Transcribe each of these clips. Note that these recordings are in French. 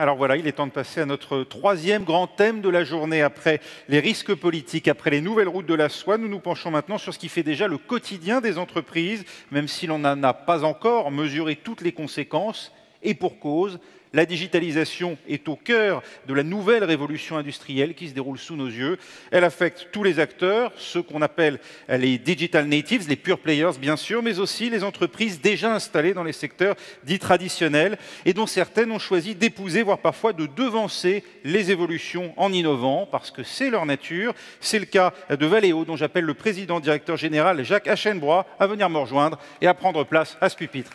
Alors voilà, il est temps de passer à notre troisième grand thème de la journée. Après les risques politiques, après les nouvelles routes de la soie, nous nous penchons maintenant sur ce qui fait déjà le quotidien des entreprises, même si l'on n'en a pas encore mesuré toutes les conséquences, et pour cause, la digitalisation est au cœur de la nouvelle révolution industrielle qui se déroule sous nos yeux. Elle affecte tous les acteurs, ceux qu'on appelle les digital natives, les pure players bien sûr, mais aussi les entreprises déjà installées dans les secteurs dits traditionnels et dont certaines ont choisi d'épouser, voire parfois de devancer les évolutions en innovant parce que c'est leur nature. C'est le cas de Valeo, dont j'appelle le président directeur général Jacques Achenbrois à venir me rejoindre et à prendre place à ce pupitre.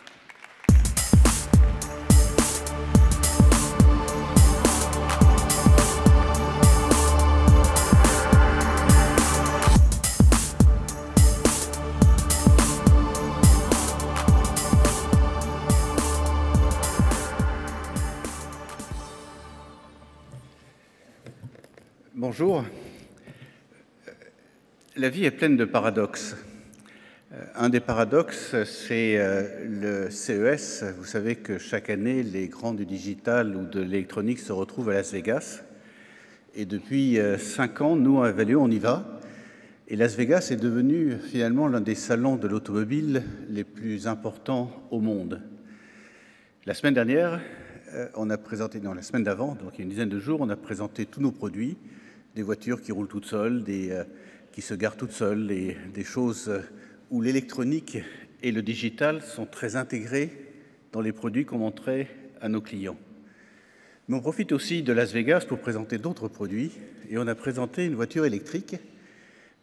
Bonjour. La vie est pleine de paradoxes. Euh, un des paradoxes, c'est euh, le CES. Vous savez que chaque année, les grands du digital ou de l'électronique se retrouvent à Las Vegas. Et depuis euh, cinq ans, nous, à Valeo, on y va. Et Las Vegas est devenu finalement l'un des salons de l'automobile les plus importants au monde. La semaine dernière, on a présenté, non, la semaine d'avant, donc il y a une dizaine de jours, on a présenté tous nos produits des voitures qui roulent toutes seules, euh, qui se garent toutes seules, des choses où l'électronique et le digital sont très intégrés dans les produits qu'on montrait à nos clients. Mais on profite aussi de Las Vegas pour présenter d'autres produits et on a présenté une voiture électrique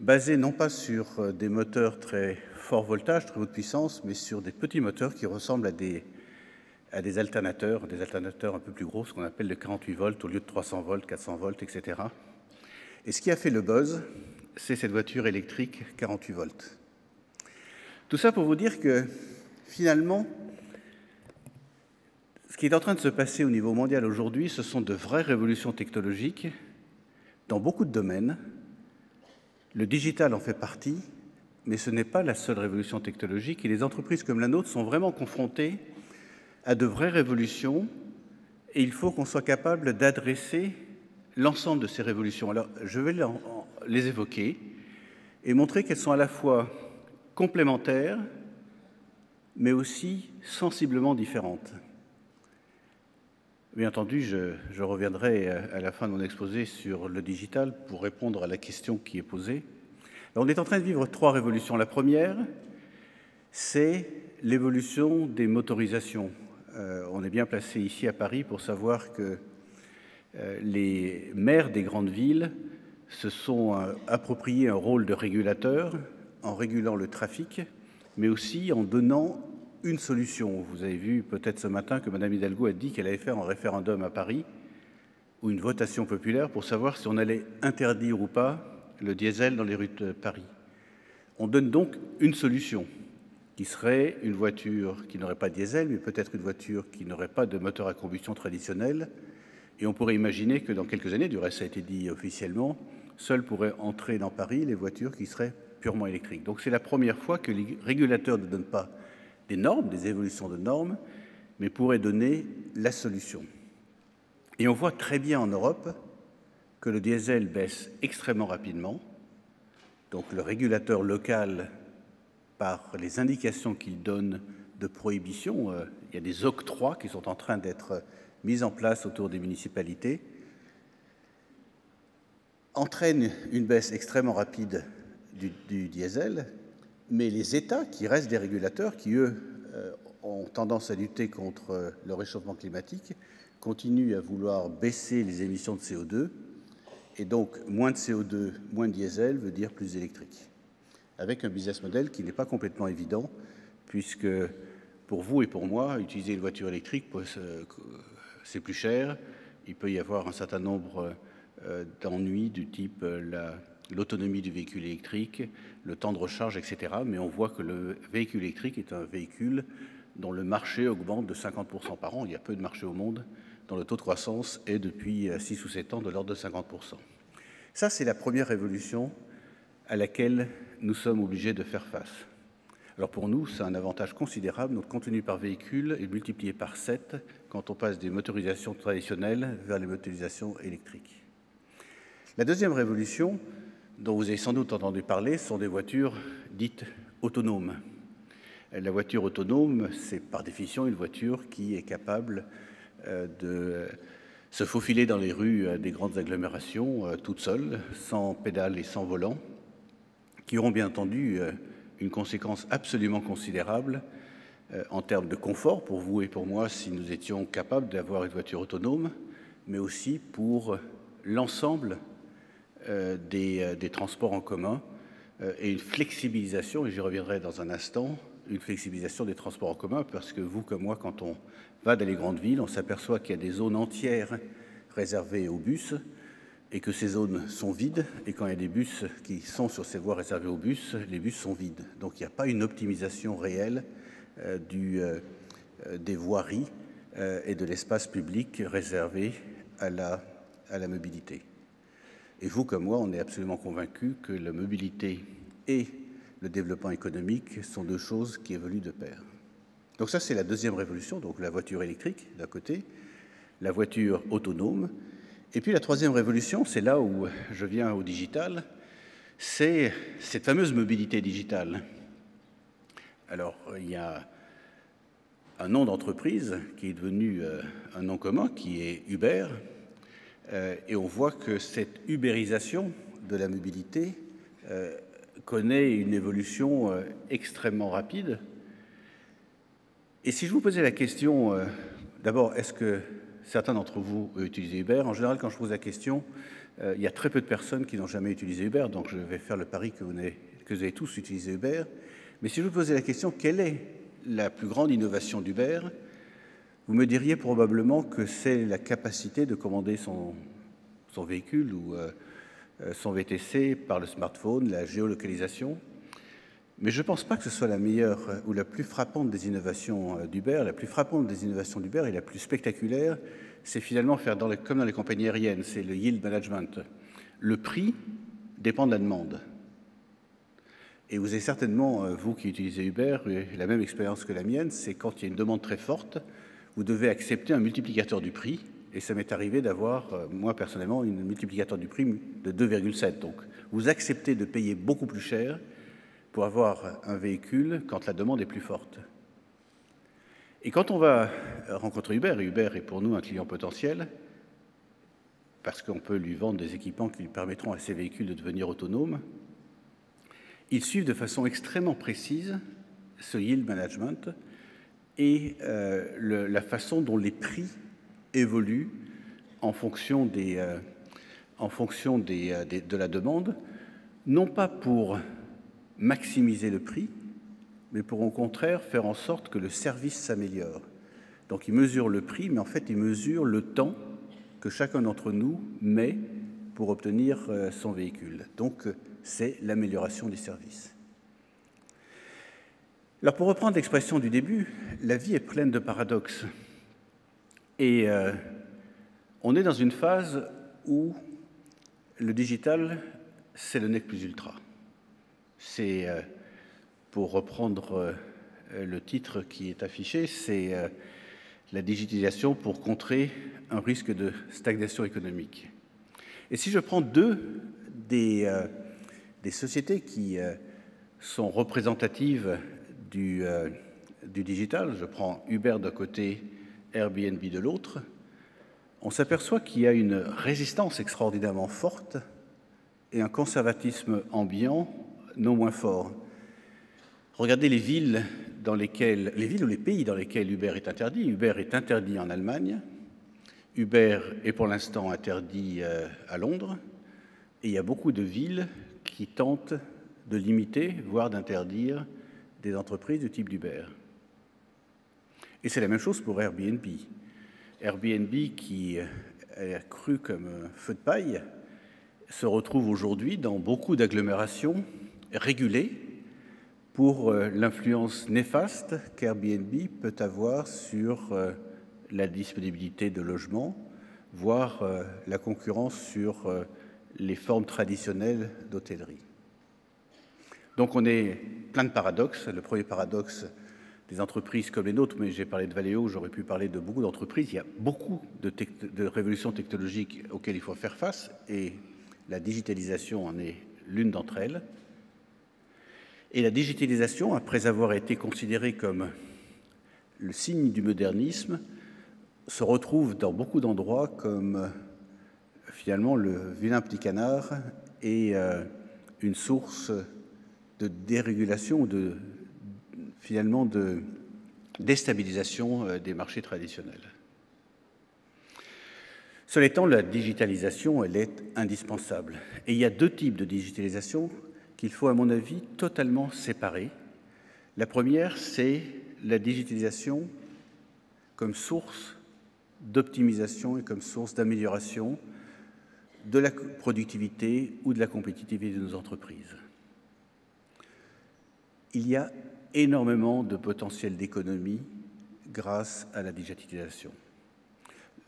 basée non pas sur euh, des moteurs très fort voltage, très haute puissance, mais sur des petits moteurs qui ressemblent à des, à des alternateurs, des alternateurs un peu plus gros, ce qu'on appelle le 48 volts au lieu de 300 volts, 400 volts, etc. Et ce qui a fait le buzz, c'est cette voiture électrique 48 volts. Tout ça pour vous dire que finalement, ce qui est en train de se passer au niveau mondial aujourd'hui, ce sont de vraies révolutions technologiques dans beaucoup de domaines. Le digital en fait partie, mais ce n'est pas la seule révolution technologique et les entreprises comme la nôtre sont vraiment confrontées à de vraies révolutions et il faut qu'on soit capable d'adresser l'ensemble de ces révolutions. Alors, je vais les évoquer et montrer qu'elles sont à la fois complémentaires, mais aussi sensiblement différentes. Bien entendu, je, reviendrai à la fin de mon exposé sur le digital pour répondre à la question qui est posée. on est en train de vivre trois révolutions. La première, c'est l'évolution des motorisations. Euh, on est bien placé ici à Paris pour savoir que les maires des grandes villes se sont euh, appropriés un rôle de régulateur en régulant le trafic, mais aussi en donnant une solution. Vous avez vu peut-être ce matin que Mme Hidalgo a dit qu'elle allait faire un référendum à Paris ou une votation populaire pour savoir si on allait interdire ou pas le diesel dans les rues de Paris. On donne donc une solution qui serait une voiture qui n'aurait pas de diesel, mais peut-être une voiture qui n'aurait pas de moteur à combustion traditionnel, et on pourrait imaginer que dans quelques années, du reste ça a été dit officiellement, seules pourraient entrer dans Paris les voitures qui seraient purement électriques. Donc c'est la première fois que les régulateurs ne donnent pas des normes, des évolutions de normes, mais pourraient donner la solution. Et on voit très bien en Europe que le diesel baisse extrêmement rapidement. Donc le régulateur local, par les indications qu'il donne de prohibition, euh, il y a des octrois qui sont en train d'être mise en place autour des municipalités entraîne une baisse extrêmement rapide du, diesel, mais les États, qui restent des régulateurs, qui eux euh, ont tendance à lutter contre le réchauffement climatique, continuent à vouloir baisser les émissions de CO2, et donc moins de CO2, moins de diesel veut dire plus d'électrique, avec un business model qui n'est pas complètement évident, puisque pour vous et pour moi, utiliser une voiture électrique c'est plus cher. Il peut y avoir un certain nombre euh, d'ennuis du type euh, l'autonomie du véhicule électrique, le temps de recharge, etc. Mais on voit que le véhicule électrique est un véhicule dont le marché augmente de 50% par an. Il y a peu de marché au monde dont le taux de croissance est depuis 6 euh, ou 7 ans de l'ordre de 50%. Ça, c'est la première révolution à laquelle nous sommes obligés de faire face. Alors pour nous, c'est un avantage considérable. Notre contenu par véhicule est multiplié par 7 quand on passe des motorisations traditionnelles vers les motorisations électriques. La deuxième révolution, dont vous avez sans doute entendu parler, sont des voitures dites autonomes. La voiture autonome, c'est par définition une voiture qui est capable euh, de se faufiler dans les rues euh, des grandes agglomérations euh, toute seule, sans pédale et sans volant, qui auront bien entendu une conséquence absolument considérable en termes de confort pour vous et pour moi si nous étions capables d'avoir une voiture autonome, mais aussi pour l'ensemble des, des, transports en commun et une flexibilisation, et j'y reviendrai dans un instant, une flexibilisation des transports en commun, parce que vous comme moi, quand on va dans les grandes villes, on s'aperçoit qu'il y a des zones entières réservées aux bus et que ces zones sont vides. Et quand il y a des bus qui sont sur ces voies réservées aux bus, les bus sont vides. Donc il n'y a pas une optimisation réelle euh, du, euh, des voiries euh, et de l'espace public réservé à la, à la mobilité. Et vous comme moi, on est absolument convaincus que la mobilité et le développement économique sont deux choses qui évoluent de pair. Donc ça, c'est la deuxième révolution, donc la voiture électrique d'un côté, la voiture autonome. Et puis la troisième révolution, c'est là où je viens au digital, c'est cette fameuse mobilité digitale. Alors, il y a un nom d'entreprise qui est devenu euh, un nom commun, qui est Uber, euh, et on voit que cette ubérisation de la mobilité euh, connaît une évolution extrêmement rapide. Et si je vous posais la question, d'abord, est-ce que certains d'entre vous ont utilisé Uber En général, quand je pose la question, euh, il y a très peu de personnes qui n'ont jamais utilisé Uber, donc je vais faire le pari que vous, avez, tous utilisé Uber. Mais si je vous posais la question, quelle est la plus grande innovation d'Uber Vous me diriez probablement que c'est la capacité de commander son, son véhicule ou euh, son VTC par le smartphone, la géolocalisation. Mais je ne pense pas que ce soit la meilleure euh, ou la plus frappante des innovations euh, d'Uber. La plus frappante des innovations d'Uber et la plus spectaculaire, c'est finalement faire comme dans les compagnies aériennes, c'est le yield management. Le prix dépend de la demande. Et vous avez certainement, vous qui utilisez Uber, la même expérience que la mienne, c'est quand il y a une demande très forte, vous devez accepter un multiplicateur du prix et ça m'est arrivé d'avoir, euh, moi personnellement, un multiplicateur du prix de 2,7. Donc vous acceptez de payer beaucoup plus cher pour avoir un véhicule quand la demande est plus forte. Et quand on va rencontrer Uber, et Uber est pour nous un client potentiel, parce qu'on peut lui vendre des équipements qui lui permettront à ces véhicules de devenir autonomes, ils suivent de façon extrêmement précise ce yield management et euh, la façon dont les prix évolue en fonction, des, euh, en fonction euh, des, de la demande, non pas pour maximiser le prix, mais pour au contraire faire en sorte que le service s'améliore. Donc il mesure le prix, mais en fait il mesure le temps que chacun d'entre nous met pour obtenir euh, son véhicule. Donc c'est l'amélioration du service. Alors pour reprendre l'expression du début, la vie est pleine de paradoxes. Et euh, on est dans une phase où le digital, c'est le nec plus ultra. C'est, euh, pour reprendre euh, le titre qui est affiché, c'est euh, la digitalisation pour contrer un risque de stagnation économique. Et si je prends deux des, sociétés qui sont représentatives du digital, je prends Uber d'un côté Airbnb de l'autre, on s'aperçoit qu'il y a une résistance extraordinairement forte et un conservatisme ambiant non moins fort. Regardez les villes dans lesquelles, les villes ou les pays dans lesquels Uber est interdit. Uber est interdit en Allemagne. Uber est pour l'instant interdit euh, à Londres. Et il y a beaucoup de villes qui tentent de limiter, voire d'interdire des entreprises du type d'Uber. Et c'est la même chose pour Airbnb. Airbnb, qui a cru comme feu de paille, se retrouve aujourd'hui dans beaucoup d'agglomérations régulées pour euh, l'influence néfaste qu'Airbnb peut avoir sur euh, la disponibilité de logements, voire euh, la concurrence sur les formes traditionnelles d'hôtellerie. Donc on est plein de paradoxes. Le premier paradoxe des entreprises comme les nôtres, mais j'ai parlé de Valeo, j'aurais pu parler de beaucoup d'entreprises. Il y a beaucoup de, révolutions technologiques auxquelles il faut faire face et la digitalisation en est l'une d'entre elles. Et la digitalisation, après avoir été considérée comme le signe du modernisme, se retrouve dans beaucoup d'endroits comme finalement le vilain petit canard et euh, une source de dérégulation, de, finalement de déstabilisation euh, des marchés traditionnels. Cela étant, la digitalisation, elle est indispensable. Et il y a deux types de digitalisation qu'il faut, à mon avis, totalement séparer. La première, c'est la digitalisation comme source d'optimisation et comme source d'amélioration de la productivité ou de la compétitivité de nos entreprises. Il y a énormément de potentiel d'économie grâce à la digitalisation.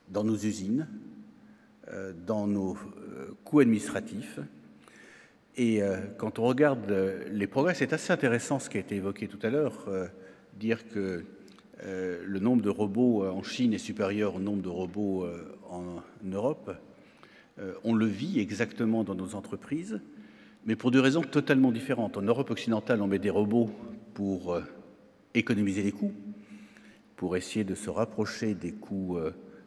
Dans nos usines, euh, dans nos euh, coûts administratifs. Et euh, quand on regarde les progrès, c'est assez intéressant ce qui a été évoqué tout à l'heure, dire que le nombre de robots en Chine est supérieur au nombre de robots en Europe. On le vit exactement dans nos entreprises, mais pour deux raisons totalement différentes. En Europe occidentale, on met des robots pour économiser les coûts, pour essayer de se rapprocher des coûts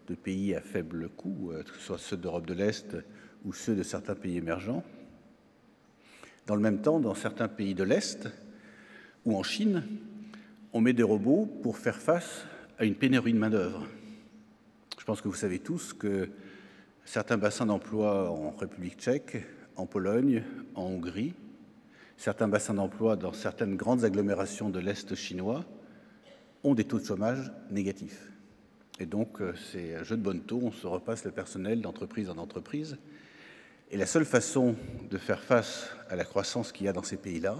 de pays à faible coût, que ce soit ceux d'Europe de l'Est ou ceux de certains pays émergents. Dans le même temps, dans certains pays de l'Est ou en Chine, on met des robots pour faire face à une pénurie de main-d'œuvre. Je pense que vous savez tous que certains bassins d'emploi en République tchèque, en Pologne, en Hongrie, certains bassins d'emploi dans certaines grandes agglomérations de l'Est chinois ont des taux de chômage négatifs. Et donc, euh, c'est un jeu de bonne taux, on se repasse le personnel d'entreprise en entreprise. Et la seule façon de faire face à la croissance qu'il y a dans ces pays-là,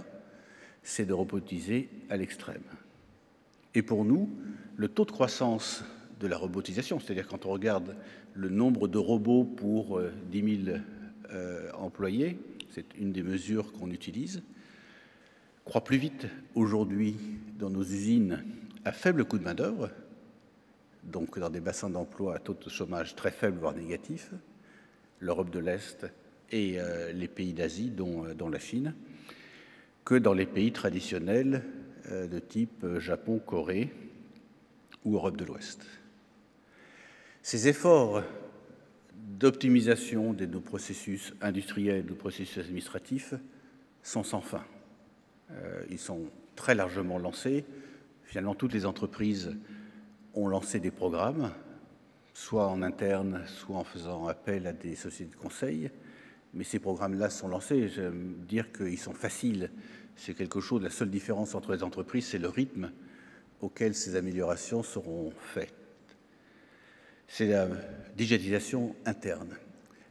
c'est de robotiser à l'extrême. Et pour nous, le taux de croissance de la robotisation, c'est-à-dire quand on regarde le nombre de robots pour 10 euh, 000 euh, employés, c'est une des mesures qu'on utilise, croît plus vite aujourd'hui dans nos usines à faible coût de main-d'œuvre, donc dans des bassins d'emploi à taux de chômage très faible, voire négatif, l'Europe de l'Est et euh, les pays d'Asie, dont, euh, la Chine, que dans les pays traditionnels euh, de type Japon, Corée ou Europe de l'Ouest. Ces efforts d'optimisation de nos processus industriels, de nos processus administratifs, sont sans fin. ils sont très largement lancés. Finalement, toutes les entreprises ont lancé des programmes, soit en interne, soit en faisant appel à des sociétés de conseil. Mais ces programmes-là sont lancés. J'aime dire qu'ils sont faciles. C'est quelque chose, la seule différence entre les entreprises, c'est le rythme auquel ces améliorations seront faites. C'est la digitalisation interne.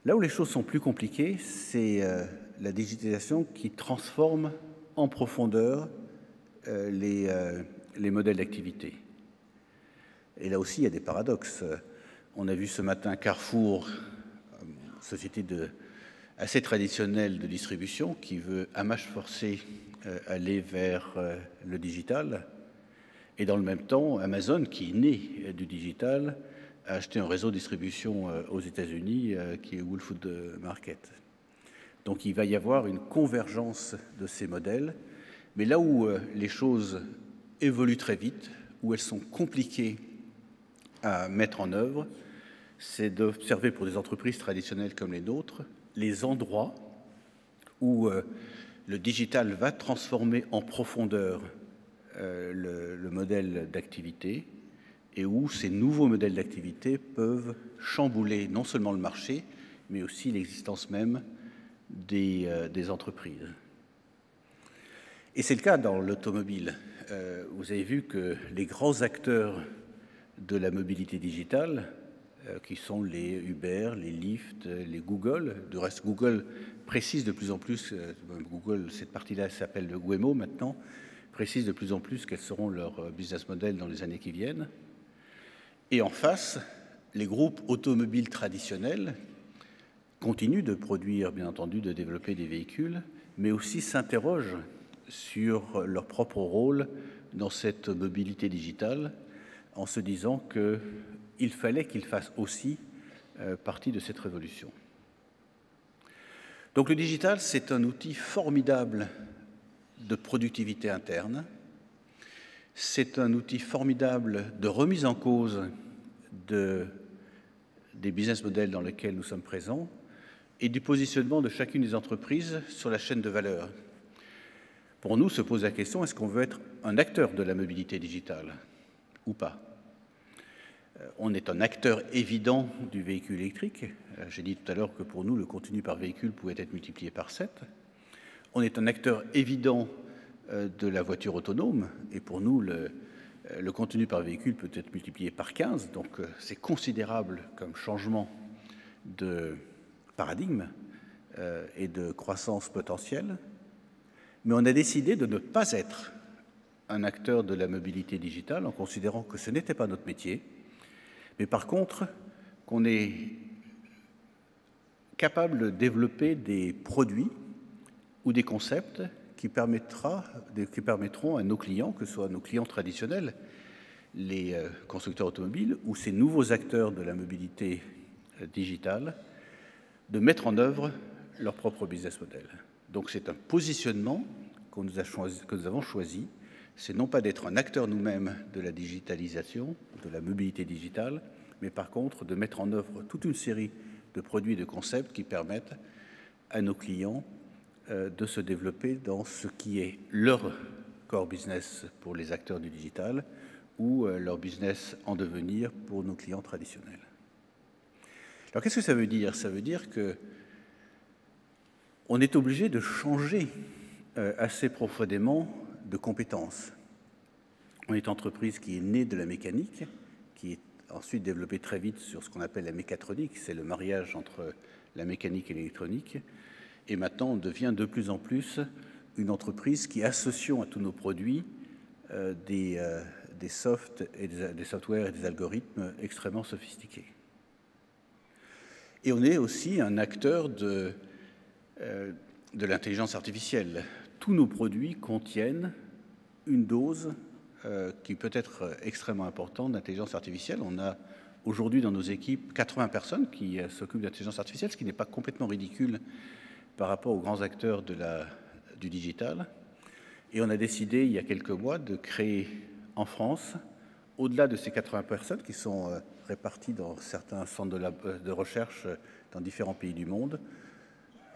Là où les choses sont plus compliquées, c'est euh, la digitalisation qui transforme en profondeur euh, les, euh, les modèles d'activité. Et là aussi, il y a des paradoxes. On a vu ce matin Carrefour, société de, assez traditionnelle de distribution, qui veut à marche forcée euh, aller vers euh, le digital. Et dans le même temps, Amazon, qui est né du digital, a acheté un réseau de distribution aux États-Unis qui est Whole Food Market. Donc il va y avoir une convergence de ces modèles. Mais là où les choses évoluent très vite, où elles sont compliquées à mettre en œuvre, c'est d'observer pour des entreprises traditionnelles comme les nôtres les endroits où euh, le digital va transformer en profondeur euh, le, le, modèle d'activité et où ces nouveaux modèles d'activité peuvent chambouler non seulement le marché, mais aussi l'existence même des, euh, des, entreprises. Et c'est le cas dans l'automobile. vous avez vu que les grands acteurs de la mobilité digitale, qui sont les Uber, les Lyft, les Google. De reste, Google précise de plus en plus, euh, Google, cette partie-là s'appelle le Waymo maintenant, précise de plus en plus quels seront leurs euh, business models dans les années qui viennent. Et en face, les groupes automobiles traditionnels continuent de produire, bien entendu, de développer des véhicules, mais aussi s'interrogent sur leur propre rôle dans cette mobilité digitale en se disant qu'il fallait qu'ils fassent aussi euh, partie de cette révolution. Donc le digital, c'est un outil formidable de productivité interne, c'est un outil formidable de remise en cause de, des business models dans lesquels nous sommes présents et du positionnement de chacune des entreprises sur la chaîne de valeur. Pour nous, se pose la question, est-ce qu'on veut être un acteur de la mobilité digitale ou pas? On est un acteur évident du véhicule électrique. Euh, j'ai dit tout à l'heure que pour nous, le contenu par véhicule pouvait être multiplié par 7. On est un acteur évident euh, de la voiture autonome, et pour nous, le, le contenu par véhicule peut être multiplié par 15, donc c'est considérable comme changement de paradigme et de croissance potentielle mais on a décidé de ne pas être un acteur de la mobilité digitale en considérant que ce n'était pas notre métier, mais par contre qu'on est capable de développer des produits ou des concepts qui, permettront à nos clients, que ce soit nos clients traditionnels, les euh, constructeurs automobiles ou ces nouveaux acteurs de la mobilité euh, digitale, de mettre en œuvre leur propre business model. Donc c'est un positionnement que nous avons choisi. C'est non pas d'être un acteur nous-mêmes de la digitalisation, de la mobilité digitale, mais par contre de mettre en œuvre toute une série de produits et de concepts qui permettent à nos clients euh, de se développer dans ce qui est leur core business pour les acteurs du digital ou euh, leur business en devenir pour nos clients traditionnels. Alors qu'est-ce que ça veut dire? Ça veut dire que on est obligé de changer euh, assez profondément de compétences. On est entreprise qui est née de la mécanique, qui est ensuite développée très vite sur ce qu'on appelle la mécatronique, c'est le mariage entre la mécanique et l'électronique. Et maintenant, on devient de plus en plus une entreprise qui associe à tous nos produits euh, des, euh, des softs et des, softwares et des algorithmes extrêmement sophistiqués. Et on est aussi un acteur de euh, de l'intelligence artificielle. Tous nos produits contiennent une dose euh, qui peut être extrêmement importante d'intelligence artificielle. On a aujourd'hui dans nos équipes 80 personnes qui euh, s'occupent d'intelligence artificielle, ce qui n'est pas complètement ridicule par rapport aux grands acteurs du digital. Et on a décidé il y a quelques mois de créer en France, au-delà de ces 80 personnes qui sont réparties dans certains centres de recherche dans différents pays du monde,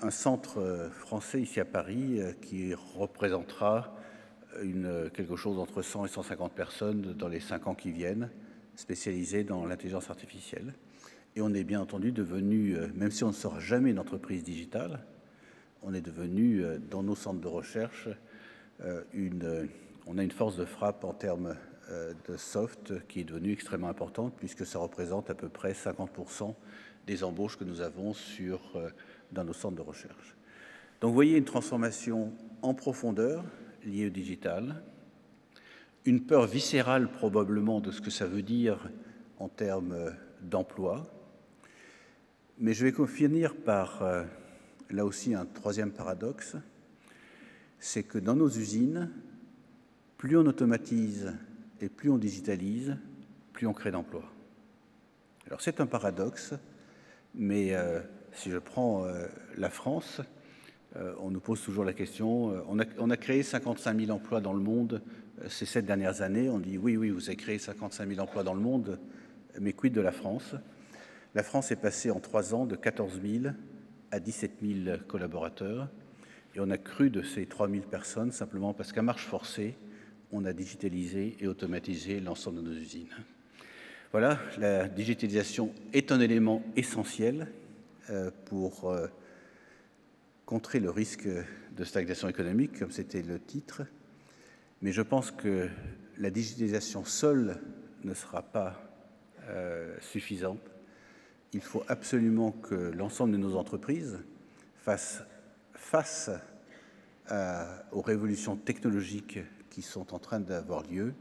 un centre euh, français ici à Paris euh, qui représentera une, quelque chose entre 100 et 150 personnes dans les cinq ans qui viennent, spécialisées dans l'intelligence artificielle. Et on est bien entendu devenu, euh, même si on ne sera jamais une entreprise digitale, on est devenu, dans nos centres de recherche, une, on a une force de frappe en termes de soft qui est devenue extrêmement importante puisque ça représente à peu près 50% des embauches que nous avons sur dans nos centres de recherche. Donc vous voyez une transformation en profondeur liée au digital, une peur viscérale probablement de ce que ça veut dire en termes d'emploi, mais je vais finir par, euh, là aussi, un troisième paradoxe, c'est que dans nos usines, plus on automatise et plus on digitalise, plus on crée d'emplois. Alors c'est un paradoxe, mais euh, si je prends euh, la France, euh, on nous pose toujours la question, euh, on a, créé 55 000 emplois dans le monde ces sept dernières années. On dit oui, oui, vous avez créé 55 000 emplois dans le monde, mais quid de la France? La France est passée en trois ans de 14 000 à 17 000 collaborateurs. Et on a cru de ces 3 000 personnes simplement parce qu'à marche forcée, on a digitalisé et automatisé l'ensemble de nos usines. Voilà, la digitalisation est un élément essentiel pour euh, contrer le risque de stagnation économique, comme c'était le titre. Mais je pense que la digitalisation seule ne sera pas euh, suffisante. Il faut absolument que l'ensemble de nos entreprises fassent face aux révolutions technologiques qui sont en train d'avoir lieu.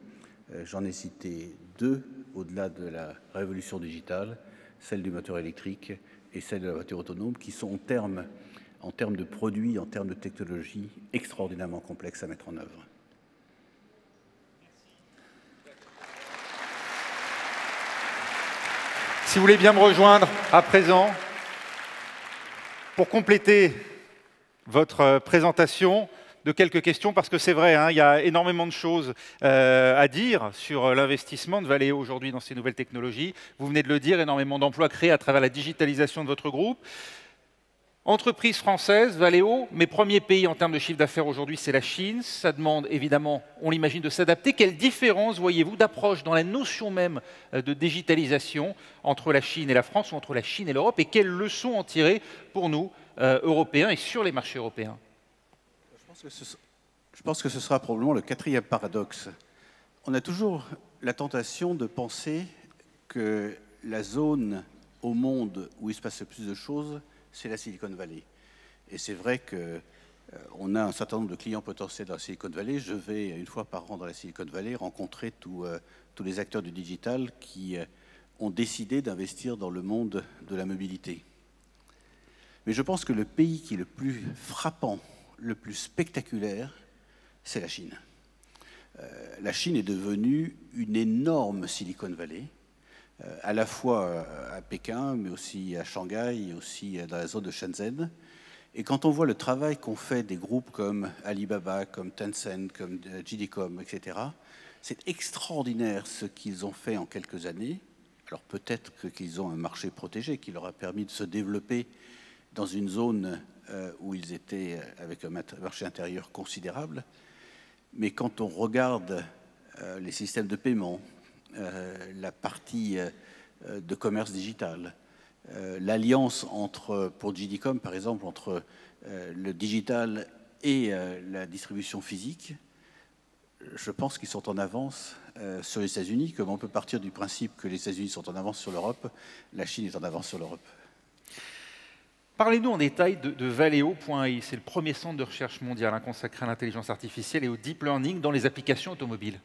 J'en ai cité deux au-delà de la révolution digitale, celle du moteur électrique et celle de la voiture autonome, qui sont en termes en termes de produits, en termes de technologies extraordinairement complexes à mettre en œuvre. Si vous voulez bien me rejoindre à présent, pour compléter votre présentation, de quelques questions, parce que c'est vrai, hein, il y a énormément de choses euh, à dire sur euh, l'investissement de Valeo aujourd'hui dans ces nouvelles technologies. Vous venez de le dire, énormément d'emplois créés à travers la digitalisation de votre groupe. Entreprise française, Valeo, mes premiers pays en termes de chiffre d'affaires aujourd'hui, c'est la Chine. Ça demande évidemment, on l'imagine, de s'adapter. Quelle différence voyez-vous d'approche dans la notion même euh, de digitalisation entre la Chine et la France ou entre la Chine et l'Europe? Et quelles leçons en tirer pour nous, Européens, et sur les marchés européens? Je pense que ce sera probablement le quatrième paradoxe. On a toujours la tentation de penser que la zone au monde où il se passe le plus de choses, c'est la Silicon Valley. Et c'est vrai qu'on euh, a un certain nombre de clients potentiels dans la Silicon Valley. Je vais une fois par an dans la Silicon Valley rencontrer euh, tous les acteurs du digital qui euh, ont décidé d'investir dans le monde de la mobilité. Mais je pense que le pays qui est le plus frappant le plus spectaculaire, c'est la Chine. Euh, la Chine est devenue une énorme Silicon Valley, euh, à la fois euh, à Pékin, mais aussi à Shanghai, et aussi dans la zone de Shenzhen. Et quand on voit le travail qu'ont fait des groupes comme Alibaba, comme Tencent, comme JD.com, etc., c'est extraordinaire ce qu'ils ont fait en quelques années. Alors peut-être qu'ils ont un marché protégé qui leur a permis de se développer dans une zone où ils étaient euh, avec un marché intérieur considérable. Mais quand on regarde euh, les systèmes de paiement, la partie de commerce digital, l'alliance entre, pour GDCOM par exemple, entre le digital et la distribution physique, je pense qu'ils sont en avance sur les États-Unis, comme on peut partir du principe que les États-Unis sont en avance sur l'Europe, la Chine est en avance sur l'Europe. Parlez-nous en détail de, Valeo.ai. C'est le premier centre de recherche mondial hein, consacré à l'intelligence artificielle et au deep learning dans les applications automobiles.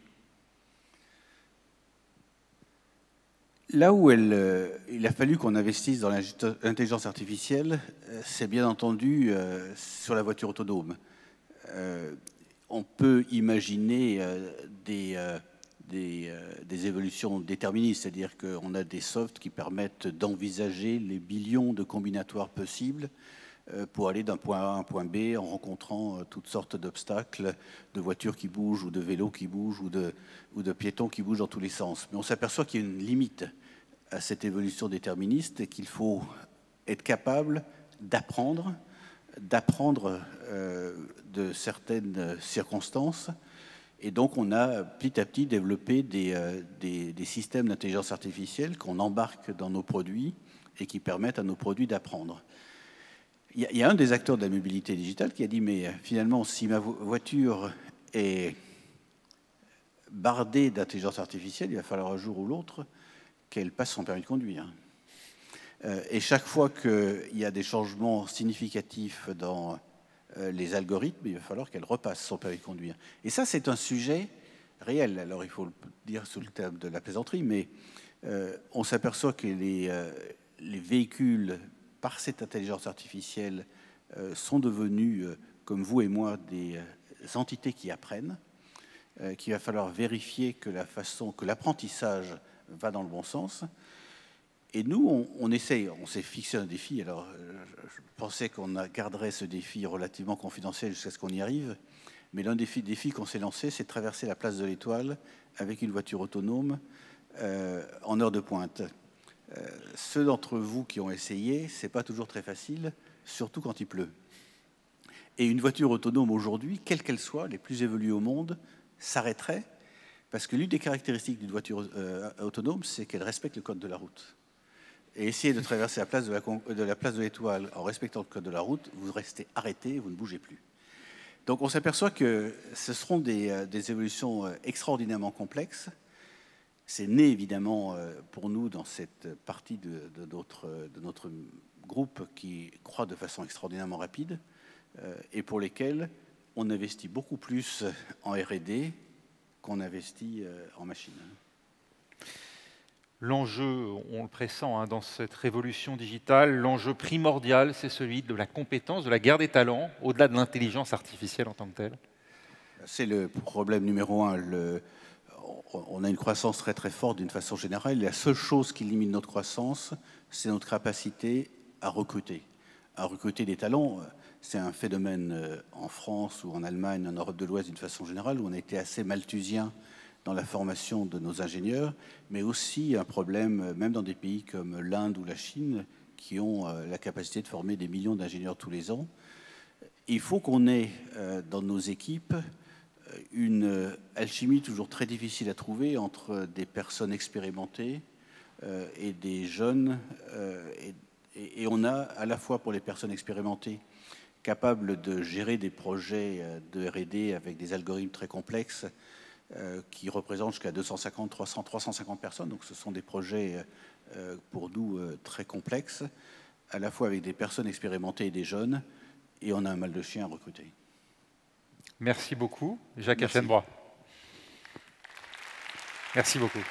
Là où euh, il a fallu qu'on investisse dans l'intelligence artificielle, euh, c'est bien entendu euh, sur la voiture autonome. on peut imaginer des euh, des, évolutions déterministes, c'est-à-dire qu'on a des softs qui permettent d'envisager les billions de combinatoires possibles euh, pour aller d'un point A à un point B en rencontrant euh, toutes sortes d'obstacles, de voitures qui bougent ou de vélos qui bougent ou de, ou de piétons qui bougent dans tous les sens. Mais on s'aperçoit qu'il y a une limite à cette évolution déterministe et qu'il faut être capable d'apprendre, d'apprendre de certaines circonstances et donc, on a petit à petit développé euh, des, des, systèmes d'intelligence artificielle qu'on embarque dans nos produits et qui permettent à nos produits d'apprendre. Il, y, a un des acteurs de la mobilité digitale qui a dit, mais finalement, si ma voiture est bardée d'intelligence artificielle, il va falloir un jour ou l'autre qu'elle passe son permis de conduire. Euh, et chaque fois qu'il y a des changements significatifs dans euh, les algorithmes, il va falloir qu'elle repasse son permis de conduire. Et ça, c'est un sujet réel. Alors, il faut le dire sous le terme de la plaisanterie, mais euh, on s'aperçoit que les, euh, les, véhicules, par cette intelligence artificielle, sont devenus, comme vous et moi, des entités qui apprennent, qu'il va falloir vérifier que la façon, que l'apprentissage va dans le bon sens. Et nous, on, essaye, on s'est fixé un défi. Alors, je pensais qu'on garderait ce défi relativement confidentiel jusqu'à ce qu'on y arrive. Mais l'un des défis qu'on s'est lancé, c'est de traverser la place de l'Étoile avec une voiture autonome euh, en heure de pointe. Euh, ceux d'entre vous qui ont essayé, c'est pas toujours très facile, surtout quand il pleut. Et une voiture autonome aujourd'hui, quelle qu'elle soit, les plus évoluées au monde, s'arrêterait parce que l'une des caractéristiques d'une voiture euh, autonome, c'est qu'elle respecte le code de la route et essayez de traverser la place de la, place de l'Étoile en respectant le code de la route, vous restez arrêté, vous ne bougez plus. Donc on s'aperçoit que ce seront des, euh, évolutions euh, extraordinairement complexes. C'est né évidemment euh, pour nous dans cette partie de, notre, de notre groupe qui croît de façon extraordinairement rapide et pour lesquels on investit beaucoup plus en RD qu'on investit en machines. L'enjeu, on le pressent hein, dans cette révolution digitale, l'enjeu primordial, c'est celui de la compétence, de la guerre des talents, au-delà de l'intelligence artificielle en tant que telle. C'est le problème numéro un. on a une croissance très très forte d'une façon générale. La seule chose qui limite notre croissance, c'est notre capacité à recruter. À recruter des talents, c'est un phénomène euh, en France ou en Allemagne, en Europe de l'Ouest d'une façon générale, où on a été assez malthusien dans la formation de nos ingénieurs, mais aussi un problème, euh, même dans des pays comme l'Inde ou la Chine, qui ont euh, la capacité de former des millions d'ingénieurs tous les ans. Il faut qu'on ait dans nos équipes une alchimie toujours très difficile à trouver entre des personnes expérimentées et des jeunes. Et on a à la fois pour les personnes expérimentées capables de gérer des projets de RD avec des algorithmes très complexes euh, qui représentent jusqu'à 250, 300, 350 personnes. Donc ce sont des projets euh, pour nous euh, très complexes, à la fois avec des personnes expérimentées et des jeunes, et on a un mal de chien à recruter. Merci beaucoup, Jacques Achenbrois. Merci beaucoup.